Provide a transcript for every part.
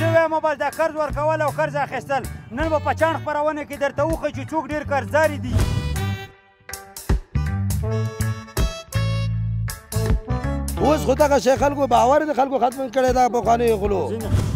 دویم بل د قرض ورکول او قرض اخیستل نن به په چاڼ خپرونه کې درته وښیي چې څوک ډېر قرضداري دي اوس خو دغه شی خلکو باور د خلکو ختم کړی دا پخوانیو غلو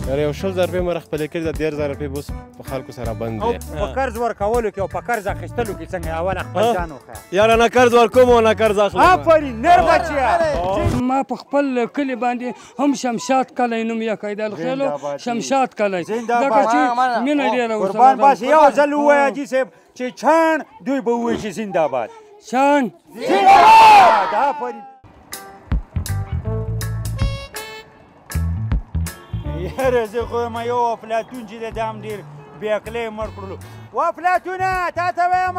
یاره یو شل زره روپۍ مو راخپلې کړي دا دېرش زره روپۍ به اوس په خلکو سره بند دی په قرض ورکولو کې او په قرض اخیستلو کې څنګه اوله خپل ځان وښیه یاره نه قرض ورکوم او نه قرض اخلم آفرین نر بچیه ما په خپل کلي باندې هم شمشاد کلی نوم یې کړی د خېلو شمشاد کلی ځکه چې مینه ډېره ورسره قربان باسي یو ځل ووایه حاجي صاحب چې چاڼ دوی به ووایي چې زنده آباد چاڼ زنده آباد آفرین یاره زه خو یم یو افلاطون چې د دام ډېر بېکلی مړ کړلو وافلاطونه تا ته وایم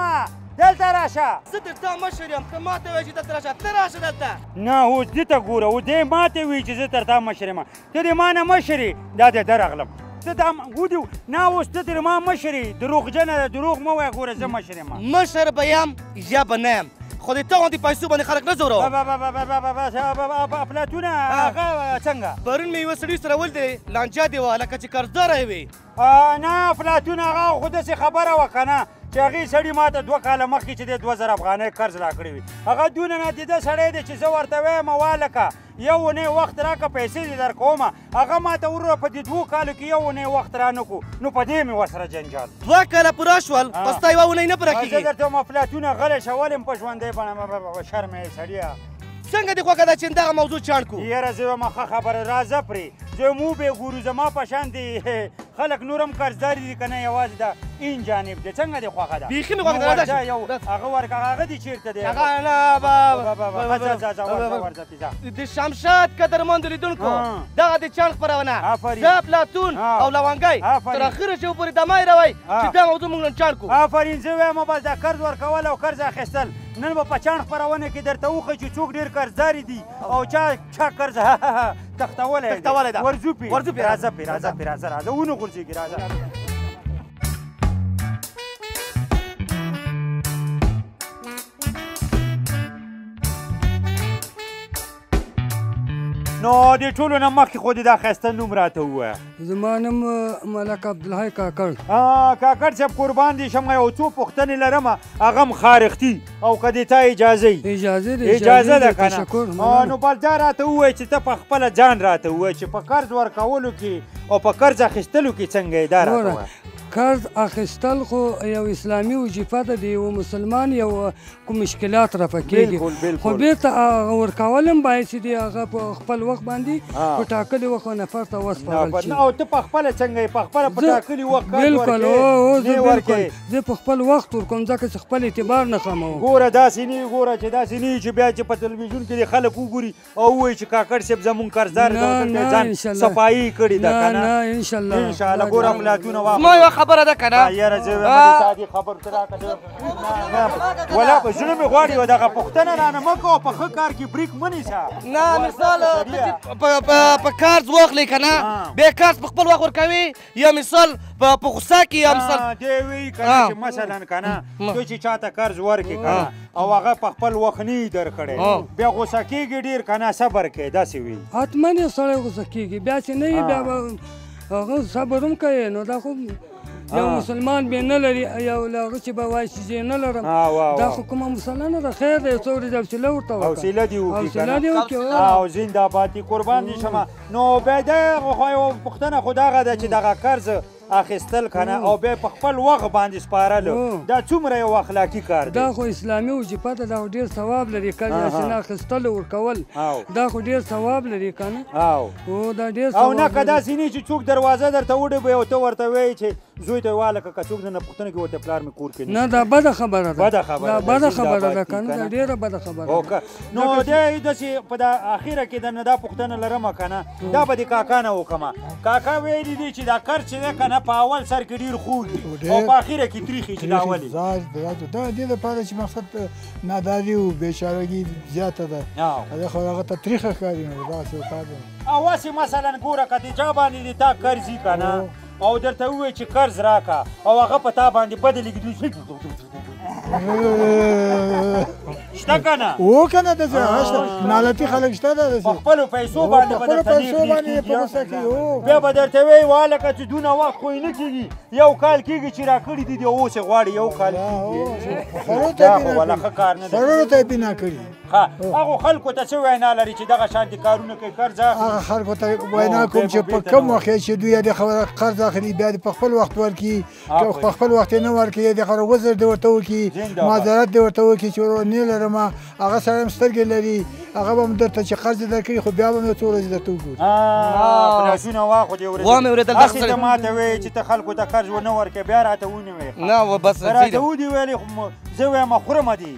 دلته راشه زه د تا مشر یم ته ماته وایې چې دلته راشه ته راشه دلته نه اوس دې ته ګوره اوس دې ماته وایي چې زه تر تا مشر یم ته دې ما نه مشر یې دا دې درغلم ته دا ودی نه اوس ته تر ما مشر یې دروغجن ده دروغ مه وایه ګوره زه مشر یم مشر به یم یا به نه یم خو دې ته غوندې پیسو باندې خلک نه ځوروه افلاتونه هغه څنګه پرون مې یوه سړي سره ولیدې لانجه دې وه لکه چې قرضداری وي نه افلاطون هغه خو داسې خبره وه که نه چې هغې سړي ما ته دوه کاله مخکې چې دی دوه زره افغانۍ قرض راکړی وي هغه دونه نادیده سړی دی چې زه ورته وایم والکه یو اونۍ وخت راکړه پیسې دې درکوم هغه ما ته وروره په دې دوو کالو کې یو اونۍ وخت رانه کړو نو په دې مې ورسره جنجال دوه کاله پوره شول په ستا یوه اونۍ نه پوره کېږي زه درته وایم افلاطونه غلی شه ولې په ژوندۍ بڼه شرم یې سړیه څنګه دې خوښه ده چې دغه موضوع چاڼ کړو یاره زه وایم ښه خبره راځه پرې زه مو به ګورو زما په شان دي خلک نور هم قرضداري دي که نه یوازې دا این جانب دی څنګه دې خوښه ده بیخي مې خوښه ده راځه یو هغه ورکه هغه دې چېرته دی هغه نه د شمشاد قدرمندو لیدونکو دغه د چاڼ خپرونه زه پلاتون او لونګی تر اخره شو پورې دمای روی چې دا موضوع موږ نن چاڼ کړو آفرین زه وایم بس دا قرض ورکول او قرض اخیستل نن به په چاڼ خپرونه کې درته وښیو چې څوک ډېر قرضداري دي او چا چا قرض تښتولی تښتولی ده ورځو پې ورځو پې راځه پې راځه پې راځه راځه ونه غورځېږي راځه نو د ټولو نه مخکې خو دې دا ښایسته نوم راته ووایه زما نوم ملک عبدالحی کاکړ کاکړ صاحب قربان دې شم یو څو پوښتنې لرم هغه هم خارښتي او که دې تا اجازه وي اجازه ده اجازه ده که نه نو بل دا راته ووایه چې ته په خپله ځان راته ووایه چې په قرض ورکولو کې او په قرض اخیستلو کې څنګه یې دا راته قرض اخیستل خو یو اسلامي وظیفه ده د یو مسلمان یو کوم مشکلات را پکېږي خو بیرته هغه ورکول هم باید چې دی هغه په خپل وخت باندې په ټاکلي وخت نفر ته وسپارل شي او ته په خپل څنګه په خپل په ټاکلي وخت بالکل او زه بالکل زه په خپل وخت ورکوم ځکه چې خپل اعتبار نه خمو ګوره داسې نه ګوره چې داسې نه چې بیا چې په تلویزیون کې خلک وګوري او ووایي چې کاکړ صاحب زمونږ قرضدار دی او دلته یې ځان صفایي کړې ده که نه انشاءالله ګوره ملاتونه واخلو زما یوه خبره ده که نه یاره زه مدې تا دې خبر ته راکړه ولا په زړه مې غواړي و دغه پوښتنه رانه مه کوه په ښه کار کې بریک مه نیسه نه مثال په قرض واخلې که نه بیا قرض په خپل وخت ورکوې یا مثال په په غوسه کې یا مثال دی وی کنه چې مثلا کنه ته چې چاته قرض ورکې کنه او هغه په خپل وخت نه درکړي بیا غوسه کېږي ډیر کنه صبر کې داسې وی حتما یې سره غوسه کېږي بیا چې نه بیا هغه صبر هم کوي نو دا خو یو مسلمان به نه لري یو لغه چې به وایي چې نه لرم دا خو کومه مسله نه ده خیر دی څو ورځې حوصله ورته وکړه حوصله دې وکړي حوصله دې وکړي او زنده باد قربان دي شمه نو بیا د خو یو پښتنه خو دغه ده چې دغه قرض اخیستل کنه او بیا په خپل وخت باندې سپارلو دا څومره یو اخلاقی کار دی دا خو اسلامي او چې پته دا ډیر ثواب لري کله چې نه اخیستل او کول دا خو ډیر ثواب لري کنه او دا ډیر ثواب او نه کدا سینې چې څوک دروازه درته وډه به او ته ورته وایي چې زوی ته واله که څوک نه پښتنه کې ورته پلار مې کور کې نه دا بده خبره ده بده خبره ده بده خبره ده کنه ډیره بده خبره ده نو دی داسې په دا اخره کې د نه دا پوښتنه لرم که نه دا به د کاکا نه وکړم کاکا ویلي دي چې دا کر چې دی که نه په اول سر کې ډېر خوږ وي او په اخره کې تریخي چې دا ولې دا دې دپاره چې مقصد ناداري او بېچارګي زیاته ده دا خو هغه ته تریخه ښکاري نو داسې کار دی او هسې مثلا ګوره که د چا باندې دې تا کرځي که نه او درته ووایي چې قرض راکه او هغه په تا باندې بد لګېدو شته که نه او که نه داسې هغه شته نالتي خلک شته دا داسې په خپلو پیسو باندې به درته پیسو باندې په غوسه کېږي او بیا به درته وایي والکه چې دونه وخت خو نه کېږي یو کال کېږي چې راکړي دي دي اوس یې غواړي یو کال کېږي دا خو ولا ښه کار نه دی سړو ته یې بنا کړي ها هغه خلکو ته څه وینا لري چې دغه شانتي کارونه کوي قرض اخلي هغه خلکو ته وینا کوم چې په کم وخت چې دوی د خبره قرض اخلي بیا په خپل وخت ورکی که په خپل وخت نه ورکی د خبره وزر دی ورته وکی معذرت دی ورته وکی چې ورو نه لرم هغه سره هم سترګې لري هغه هم درته چې قرض درکړي خو بیا هم څو ورځې درته وګوري خلاصونه واخو دی ورته وامه ورته دغه څه ما ته وی چې ته خلکو ته قرض ونه ورکې بیا راته ونی وی نه و بس راته ودی ویلې زه وایم خورم دی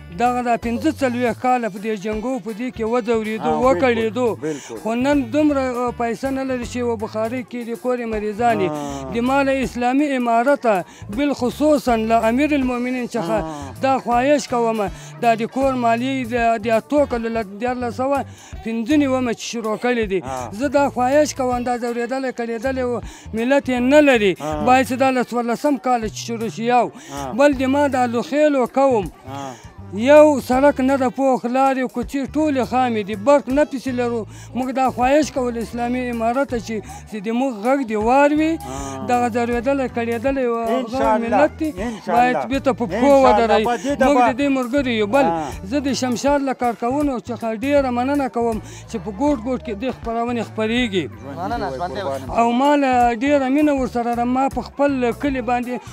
دغه دا پنځه څلوېښت کاله په دې جنګو په دې کې وځورېدو وکړېدو خو نن دومره پیسه نه لري چې یوه بخارۍ کې د کورې مریضان یې د مال اسلامي امارت بالخصوصا له امیر المؤمنین څخه دا خواهش کوم دا د کور مالیې د اتو کلو له دیارلس سوه پنځه نیومه چې شروع کړې دي زه دا خواهش کوم دا ځورېدلی کړېدلی ملت یې نه لري باید چې دا له څوارلسم کاله چې شروع شي یو بل د ما دا لوخېلو قوم یو سړک نه د پوخ لارې کوڅې ټولې خامې دي برق نه پسې لرو موږ دا خواهش کول اسلامي امارت چې چې د موږ غږ دی وار وي دغه ضرورېدلی کړېدلی هغه ملت دی باید بیرته په پښو ودروي موږ د دې ملګري یو بل زه د شمشاد له کارکوونو څخه ډېره مننه کوم چې په ګوټ ګوټ کې دې خپرونې خپرېږي او ما له ډېره مینه ورسره ده ما په خپل کلي باندې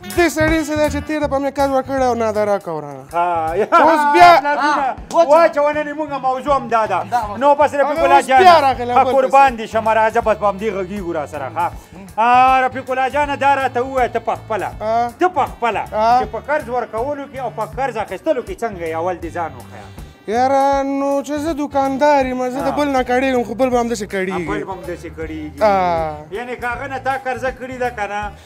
دې سړي څه ده چې تېره په مې کز وکړی او نادراکه ورانه اوس بیا واچوه نن یې مونږ موضوع هم دا ده نو بس رفیق الله جانه قربان دي شم راځه بس په همدې غږېږو را سره ښه رفیق الله جانه دا راته ووایه ته په خپله ته په خپله چې په قرض ورکولو کې او په قرض اخیستلو کې څنګه یې اول دې ځان وښیه یاره نو چې زه دکاندار یم زه د بل نه کړېږم خو بل به همداسې کړېږي بل به همداسې کړېږي یعنې که هغه نه تا قرضه کړې ده که نه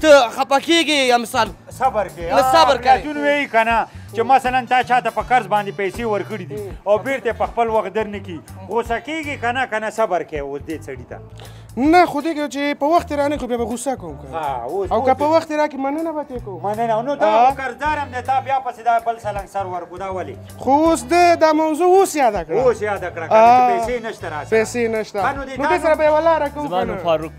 ته خپه کېږې یا مثال صبر کې له صبر کوي تون وی کنه چې مثلا تا چاته په قرض باندې پیسې ورکړي دي او بیرته په خپل وخت درنه کی غوسه کیږي کنه کنه صبر کې اوس دې سړی ته نه خو دې کې چې په وخت رانه کو بیا غوسه کوم کنه او که په وخت راکې مننه به تې کوم مننه نو دا قرضدار هم دې تا بیا پسې دا بل سلنګ سر ورکو دا ولی خو اوس دې دا موضوع اوس یاد کړه اوس یاد کړه پیسې نشته راځي پیسې نشته نو دې سره به ولا راکو زما فاروق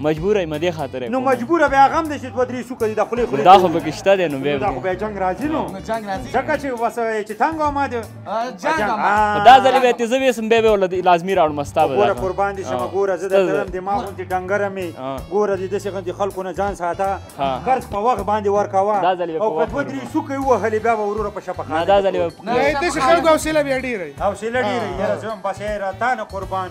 مجبور یم دې خاطر نو مجبور به هغه هم دی چې دوه درې سوکه دي د خولې خولې دا خو پکې شته دی نو بیا دا خو بیا جنګ راځي نو جنګ راځي ځکه چې بس چې تنګ او ما دی جنګ ما دا ځلې به ته زه ویسم به به ولدي لازمي راړم مستا به ګوره قربان دي شمه ګوره زه د ترم دماغ دي ډنګره می ګوره دې دسه غندي خلکو نه ځان ساته قرض په وخت باندې ورکاوه دا ځلې او په دوه درې سوکه یو هلي بیا وروره په شپه خانه دا ځلې نه دې خلکو حوصله بیا ډیره حوصله ډیره یاره زم بس یې راته نه قربان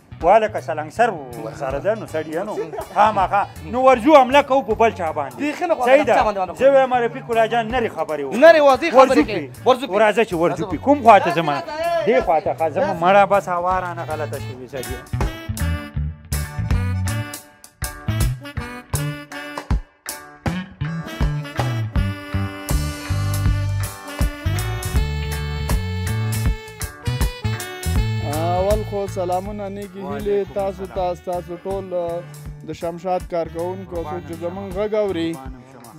واله که سلنګ سر ورسره ده نو سړی نو خامخا نو ورجو حمله کوو په بل چا باندې بیخي نه غواړم چا باندې ونه زه وایم رفیق الله جان نری خبرې وکړه نری واضح خبرې کوي ورجو پی ورځه چې ورجو پی کوم خواته زما دې خواته خزم مړه بس هوا را نه غلطه شوې سړی خو سلامونه نیکی هیله تاسو ته تاسو ټول د شمشاد کارکونکو څو چې زمونږ غږ اوري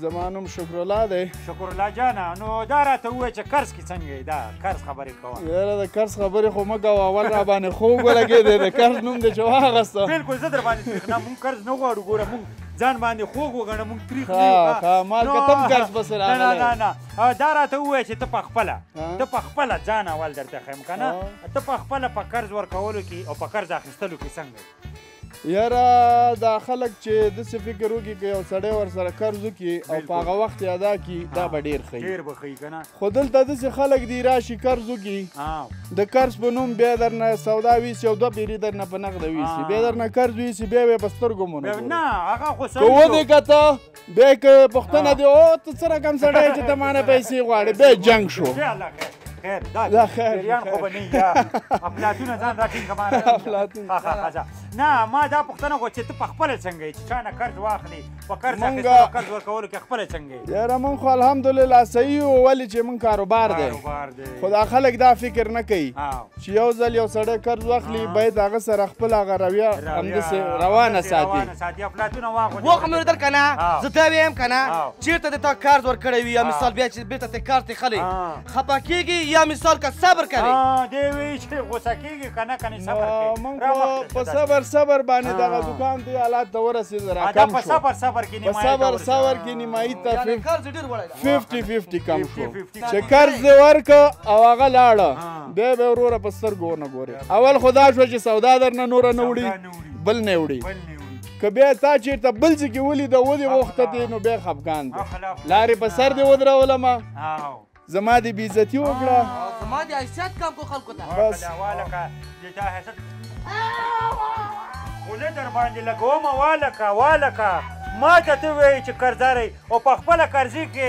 زما نوم شکر الله دی شکر الله جانه نو دا راته ووایه چې قرض کې څنګه یې دا قرض خبرې کوه یاره د قرض خبرې خو مه کوه اول را باندې خوب ولګېدی د قرض نوم دې چې واخیسته بلکل زه در باندې سیخ نه مونږ قرض نه غواړو ګوره مونږ ځان باندې خوږ وګڼه مونږ تریخ نه یو ښه ښه مال که تم قرض پسې راغلی نه نه نه نه دا راته ووایه چې ته په خپله ته په خپله ځان اول درته ښیم که نه ته په خپله په قرض ورکولو کې او په قرض اخیستلو کې څنګه یاره دا خلک چې داسې فکر وکړي که یو سړی ورسره قرض وکړي او په هغه وخت یې ادا کړي دا به ډېر ښه ډېر به ښه که نه خو دلته داسې خلک دي راشي قرض وکړي د قرض په نوم بیا درنه سودا ویسي او دوه پیري درنه په نغده ویسي بیا درنه قرض ویسي بیا به یې په سترګو مو نه نه هغه خو صحیح که ودې کته بیا که پوښتنه دې او ته څه رقم سړی چې ته مانه پیسې غواړې بیا جنګ شو خیر دا دا خیر پیریان خو به نه یا افلاطونه ځان راټینګ کمانه افلاطون نه ما دا پوښتنه غوښته چې ته په خپل څنګه چې چا نه قرض واخلي په قرض مونږ- اخیستلو او قرض ورکولو کې خپله څنګه یې؟ یاره مونږ خو الحمدلله صحیح یو ولې چې مونږ کاروبار دی کاروبار دی خو دا خلک دا فکر نه کوي ها. چې یو ځل یو سړی قرض واخلي باید هغه سره خپل هغه رویه رویه- همداسې روانه همداسې ساتي روانه ساتي او پلاتونه واخلي. وخت مې ورته کنه آه. زه دا ویم کنه آه. چیرته د تا کارت ورکړی وي یا آه. مثال بیا چې بیرته ته کارت خلی آه. خپه کیږي یا مثال که صبر کوي ها دی وی چې غوسه کیږي کنه کنه صبر کوي مونږ په صبر صبر باندې دغه دکان دی حالات ته ورسېد را کم شو په صبر صبر کې نیمایي په صبر صبر کې نیمایي ته یعنی قرض ډیر وړای 50 50 کم شو چې قرض دی ورک او هغه لاړه دی به وروره په سترګو نه ګوري اول خدا شو چې سودا درنه نور نه وړي بل نه وړي که بیا تا چیرته بل ځای کې ولید او دې وخته ته نو بیا خفګان دی لارې په سر دې ودرولم زما دې بې عزتي وکړه زما دې حیثیت کم کو خلکو ته بس خوله در باندې لګوم والکه والکه ما ته ته وایي چې قرضدار او په خپله قرضې کې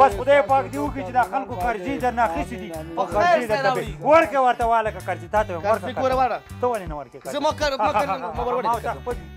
بس خدای پاک دی وکړي چې دا خلکو قرضې در نه اخیستې دي او قرضې درته کوي ورکړه ورته والکه قرضې تا ته ورکړه ته ولې نه ورکړې زه مکر مکر مکر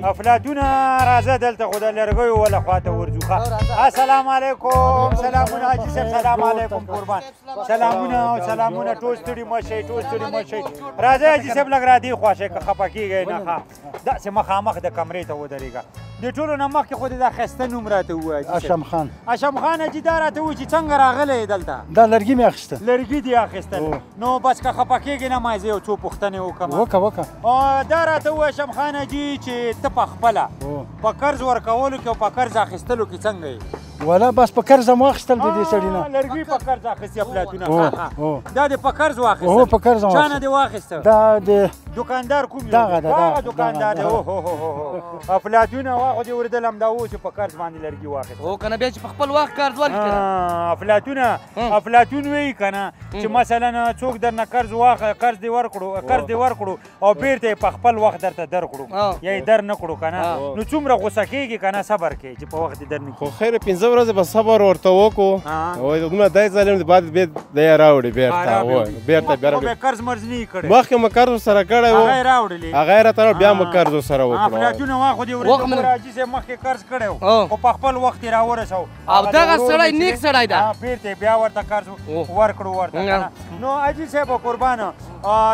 افلاتونه راځه دلته خو د لرګیو ولا خواته ورځو السلام علیکم سلامونه حاجي صاحب سلام علیکم قربان سلامونه او سلامونه ټول ستړي مشه ټول ستړي مشه راځه حاجي صاحب لګ را دی خوښه که خپه کیږي نه ښه دا سه مخامخ د کمرې ته ودرېګا د ټولو نه مخکې خو د خسته نوم راته وایي اشم خان اشم خان چې دا راته و چې څنګه راغلی دلته دا لرګي مې اخیسته لرګي دی اخیسته نو بس که خپه کېږې نه ما زه یو څو پوښتنې وکړم وکړه وکړه دا راته ووایه شمخان حاجي چې ته په خپله په قرض ورکولو کې او په قرض اخیستلو کې څنګه یې ولا بس په قرض مو اخیستل د دې سړي نه لرګي په قرض اخیستي افلاطونه دا د په قرض واخیستل هو په قرض واخیستل چانه دی واخیستل دا د دکاندار کوم یو دغه دغه دکاندار دی هو هو هو افلاطونه واخو دی وردلم دا و چې په قرض باندې لرګي واخیستل او کنه بیا چې په خپل وخت قرض ورکړه افلاطونه افلاطون وی کنه چې مثلا څوک درنه قرض واخه قرض دی ورکړو قرض دی ورکړو او بیرته په خپل وخت درته درکړو یا در نه کړو کنه نو څومره غوسه کیږي کنه صبر کې چې په وخت در نه خو خیر 15 ورځې به صبر ورته وکړو او دومره دای ظالم دی بعد به دی راوړي بیرته و بیرته بیرته به قرض مرز نه کړي مخکې مو قرض سره کړی و هغه راوړل هغه راته بیا مو قرض سره وکړو افلاطون واخه دی ورته راځي چې مخکې قرض کړو او په خپل وخت راورسو او دغه سړی نیک سړی ده بیرته بیا ورته قرض ورکړو ورته نو اجي صاحب قربان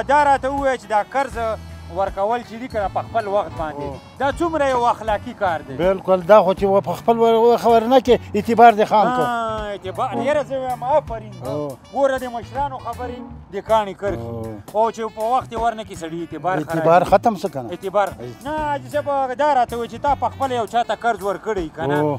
دا راته ووایه چې دا قرض ورکول چې دي کنه په خپل وخت باندې دا څومره یو اخلاقی کار دی بالکل دا خو چې په خپل خبر نه کې اعتبار دی خان کو اعتبار یې راځي ما آفرین ګوره د مشرانو خبرې د کانی کړ او چې په وخت ورنه کې سړی اعتبار خراب اعتبار ختم څه کنه اعتبار نه چې په دا راته و چې تا په خپل یو چاته قرض ورکړی کنه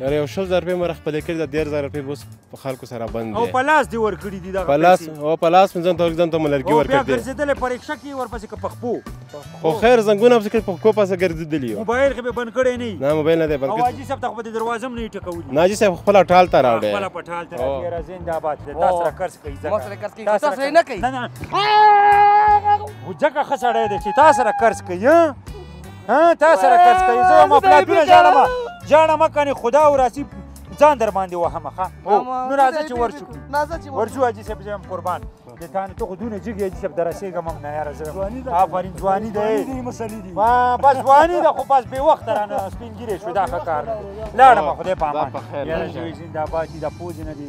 یاره یو شل زر روپۍ مره خپلې کړي دا دېر زر روپۍ به اوس په خلکو سره بند دی او په لاس دې ورکړي دي دغه په لاس پیسې او په لاس مې ځان ته ځان ته مې لرګي او بیا ورکړي دي ګرځېدلې په رکشه کې ورپسې که په خپو خو خیر زنګونه پسې کړي په کو پاسه ګرځېدلي یو موبایل خو به بند کړی نه وي نه موبایل نه دی او بلکې حاجي صاحب ته خو به د دروازه هم نه وي ټکولي ناجي صاحب خپل ټال ته راوړی خپله په ټال ته او. راځي، یاره زنده باد شه. تا سره قرض کوي ځکه. ما سره قرض کوي، تا تا سره نه کوي. نه نه خو ځکه ښه سړی دی چې تا سره قرض کوي ها تا سره کس کوي زه ما پلاتونه ژاړم ژاړم کني خدا او راسي ځان در باندې وهم ښه نو راځه چې ورشو ورشو حاجي صاحب زم قربان د تانه ته خودونه جګ حاجي صاحب درسېږم هم نه یاره زه آفرین ځواني ده ما بس ځواني ده خو بس بې وخت رانه سپین ګیرې شو دا ښه کار لاړم خدای په امان یاره زنده باد دي د پوز نه دي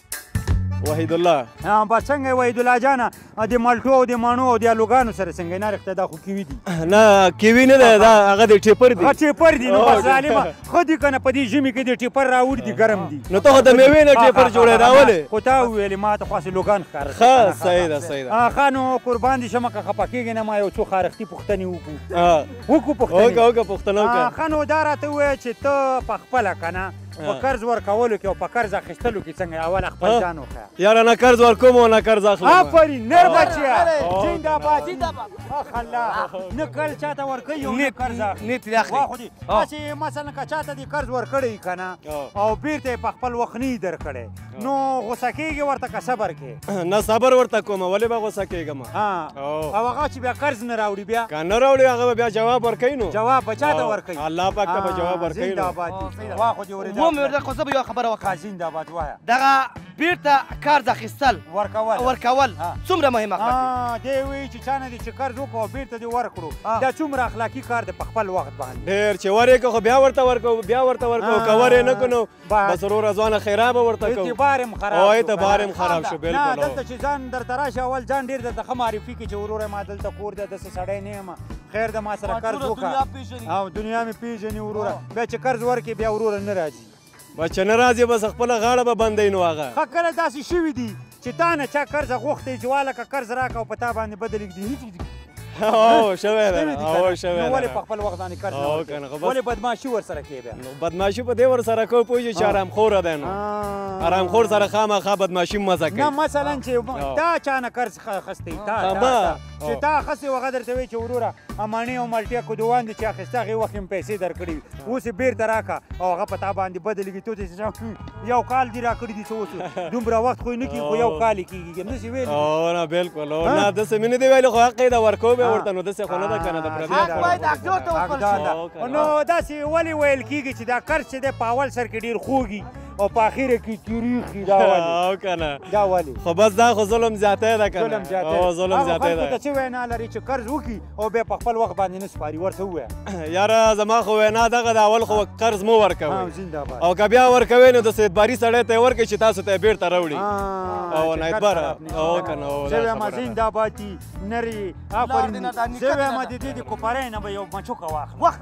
وحید الله ها با څنګه وحید الله جانه د مالټو او د مانو او د الوګانو سره څنګه نه رښته دا خو کیوی دي نه کیوی نه ده دا هغه د ټیپر دي ټیپر دي نو بس ظالم خو دي کنه په دې ژمي کې د ټیپر راوړ دي ګرم دي نو ته د میوې نه ټیپر جوړه راولې خو تا ویلې ما ته خاص لوګان خار ښه صحیح ده صحیح ده خانو قربان دي شمه که خپکیږي نه ما یو څو خارختي پښتني وکړو وکړو پښتني وکړو پښتنو خانو دا راته وای چې ته په خپل کنه په قرض ورکولو کې او په قرض اخیستلو کې څنګه اول خپل ځان وښیه یاره نه قرض ورکوم او نه قرض اخلم آفرین نر بچیا زنده باد اخ الله نه قرض چاته ورکوي او نه قرض اخلي نه ترې اخلي واخو دي هسې مثلا که چاته دې قرض ورکړی که نه او بېرته یې په خپل وخت نه درکړی نو غوسه کېږي ورته که صبر کې نه صبر ورته کوم ولې به غوسه کېږم او هغه چې بیا قرض نه راوړي بیا که نه راوړي هغه بیا جواب ورکوي نو جواب به چا ته ورکوي الله پاک ته به جواب ورکوي زنده آباد واه خو دې اورېدل ومې ورته خو زه به یوه خبره وکړم زنده آباد وایه دغه بیرته قرض اخیستل ورکول ورکول څومره مهم اخلاق دی وی چې چانه دي چې قرض وکړو بیرته دې ورکړو دا څومره اخلاقی کار دی په خپل وخت باندې ډېر چې ورې که خو بیا ورته ورکو بیا ورته ورکو کور نه کنو بس وروره ځوانه خیرا به ورته کوو اعتبار هم خراب او اعتبار هم خراب شو بالکل نه دلته چې ځان درته راشه اول ځان ډېر درته ښه معرفي کړي چې وروره ما دلته کور دی داسې سړی نه یم خیر د ما سره قرض وکړه او دنیا مې پېژني وروره بیا چې قرض ورکړې بیا وروره نه راځي بچه نه راځي بس خپل غاړه به بندې نو هغه خکله داسې شوي دي چې تا نه چا قرض غوښتی چې واله که قرض راکه او په تا باندې بدل کړي هیڅ او شوی ده او شوی ده ولې په خپل وخت باندې کار نه وکړي ولې بدمعشي ور سره کوي نو بدمعشي په دې ور سره کوي پوه چې آرام خور ده نو آرام خور سره خامخا بدمعشي مزه کوي نه مثلا چې تا چا نه قرض خسته تا چې تا خسې وغه درته وی چې وروره اماني او مالټیا کو دوان دي چې اخیسته هغه وخت هم پیسې درکړي اوس بیرته راکا او هغه پتا باندې بدلږي ته چې یو کال دی راکړي دي اوس دومره وخت خو نه کیږي خو یو کال کیږي نه سی ویل او نه بالکل نه د سې مینه دی ویل خو حق دا ورکو به ورته نو د سې خو نه دا کنه د پردي حق وای دا جو ته وکړ نو دا سی ولی ویل کیږي چې دا کار چې د پاول سر کې ډیر خوږي او په اخر کې چیریخي دا ولې او کنه دا ولې خو بس دا خو ظلم زیاته ده کنه ظلم زیاته او ظلم زیاته ده چې وینا لري چې قرض وکي او به په خپل وخت باندې نه سپاري ورته وای یار زما خو وینا دغه د اول خو قرض مو ورکوي او که بیا ورکوي نو د سید باری سړی ته ورکړي چې تاسو ته بیرته راوړي او نه بار او کنه او زه ما زنده باتي نری افرین زه ما دې دې کوپارې نه به یو مچو کا واخ وخت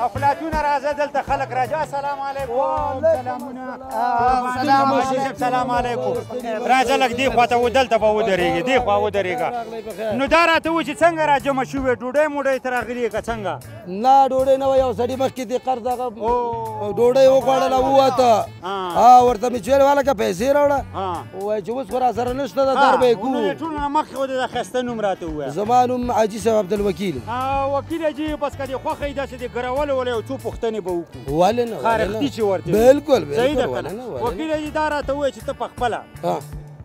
افلاطونه راځه دلته خلک راځي السلام علیکم سلامونه سلام علیکم راځه لږ دې خواته و دلته به ودرېږي دې خوا ودرېږه نو دا راته و چې څنګه را جمع شوې ډوډۍ موډۍ ته راغلې که څنګه نه ډوډۍ نه وه یو سړي مخکې دې قرض هغه ډوډۍ وخوړله ووته ها ورته مې چې ویل والکه پیسې راوړه ووایي چې اوس خو را سره نشته ده در به یې کوو نو ټول نه مخکې ودې دا ښایسته نوم راته ووایه زما نوم حاجي صاحب عبدالوکیل وکیل حاجي بس که دې خوښه وي داسې د ګرولو وله یو څو پوښتنې به وکړو ولې نه خارښتي چې ورته بلکل بلکل وکیل حاجي دا راته ووایه چې ته په خپله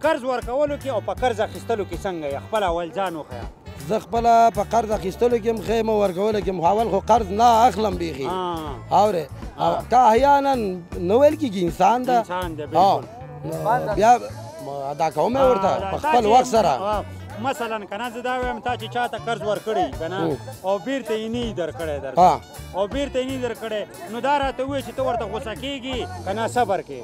قرض ورکولو کې او په قرض اخیستلو کې څنګه یې خپل اول ځان وښیه زه خپل په قرض اخیستلو کې هم ښه یم ورکولو کې هم اول خو قرض نه اخلم بیخي اورې او که احیانا نه ویل کېږي انسان ده انسان ده بلکل بیا ادا کوم ورته په خپل وخت سره مثلا کنه زه دا وایم تا چې چاته قرض ورکړي کنه او بیرته یې نه درکړی در او بیرته یې نه درکړی نو دا راته وایي چې ته ورته غوسه کېږي کنه صبر کې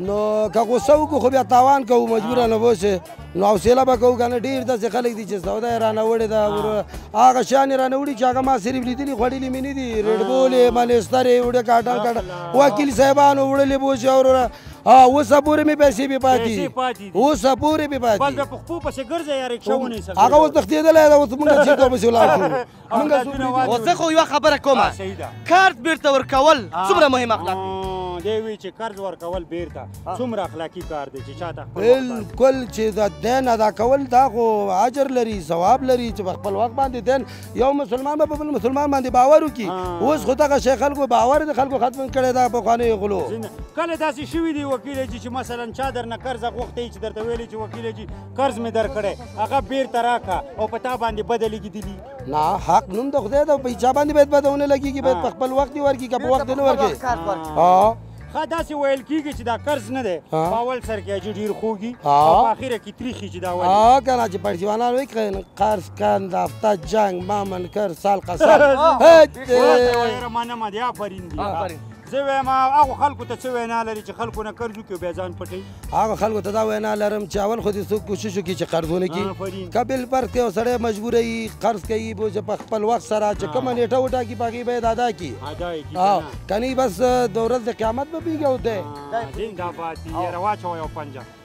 نو که غوسه وکړو خو بیا تاوان کوو مجبوره نه بوسې نو حوصله به کوو که نه ډېر داسې خلک دي چې سودا یې رانه وړې ده وروره هغه شیان یې رانه وړي چې هغه ما صرف لیدلي خوړلي مې نه دي ریډبول یې منېستر یې وړې کاټن کاټن وکیل صاحبانو وړلې بوسې وروره اوس پورې مې پیسې بې پاتې دي اوس پورې بې پاتې بس په خپو پسې ګرځي یا رکشا ونیسه هغه اوس تښتېدلی ده اوس موږ چې ته پسې ولاړ شو او زه خو یو خبره کوم کارت بیرته ورکول څومره مهم اخلاق دی دی وی چې قرض ورکول بیرته څومره اخلاقی کار دی چې چاته بالکل چې دا دین ادا کول دا خو اجر لري ثواب لري چې خپل وخت باندې دین یو مسلمان به بل مسلمان باندې باور وکي اوس خو دغه شیخ خلکو باور د خلکو ختم کړي دا په خوانه غلو کله داسې شوی دی وکیل چې مثلا چا در نه قرض غوښتي چې درته ویلي چې وکیل چې قرض می درکړي هغه بیرته راکا او په تا باندې بد لګیدلی نه حق نوم د خدای د په چا باندې باید بدونه لګیږي باید په خپل وخت ورکی که په وخت نه ورکی ها ها داسې ویل کیږي چې دا قرض نه دی په اول سر کې اجي ډیر خوږي او په اخر کې تریخي چې دا وایي ها کنه چې پر ځوانان وایي کنه قرض کند افتا جنگ مامن کر سال قسم هټ ته وایره منه ما دی آفرین دی زه وایم هغه خلکو ته څه وینا لري چې خلکو نه قرض وکړي بیا ځان پټي هغه خلکو ته دا وینا لرم چې اول خو دې څوک کوشش وکړي چې قرضونه کړي قبل پر کې سړی مجبور وي قرض کوي بو چې په خپل وخت سره چې کوم نیټه وټا کی باقي به ادا کی ادا کی او کني بس د ورځ د قیامت به بیګو ده دا زنده باد رواچو یو پنجاب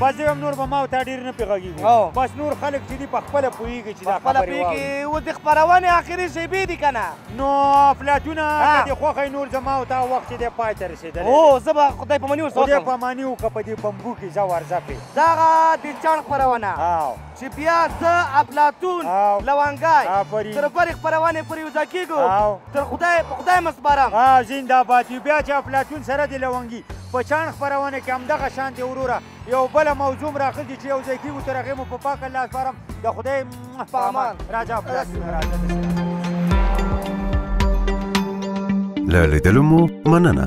بس یو نور به ما او تا ډېر نه پرې غږېږو بس نور خلک چې دي په خپله پوهېږي چې دا خبرې پوهېږي اوس د خپرونې آخري شیبې دي که نه نو افلاټونه که دې خوښی نور زما او تا وخت چې دی پای ته رسېدلی هو زه به خدای پاماني ورسره خدای پاماني وکړه په دې بمبو کې ځه ورځه پرې دغه د چڼ خپرونه چې بیا زه افلاتون لوانګای تر بلې خپرونې پورې یوځای کېږو تر خدای په خدای مه سپارم زنده باد یو بیا چې افلاتون سره د لونګي په چاڼ خپرونه کې همدغه شان دی وروره یو بله موضوع هم راخلي چې یو ځای کېږو تر هغې مو په پاک الله سپارم د خدای په امان راځه افلاتون راځه له لیدلو مو مننه